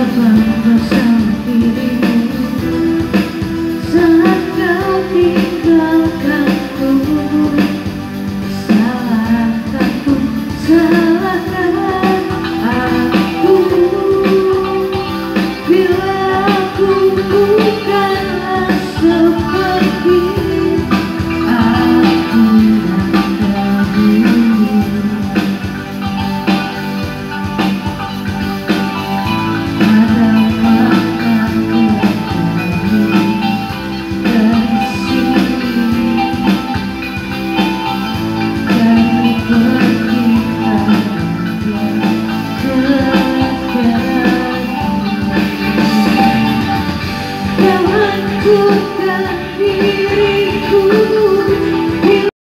Sabang-sabang diri Kuka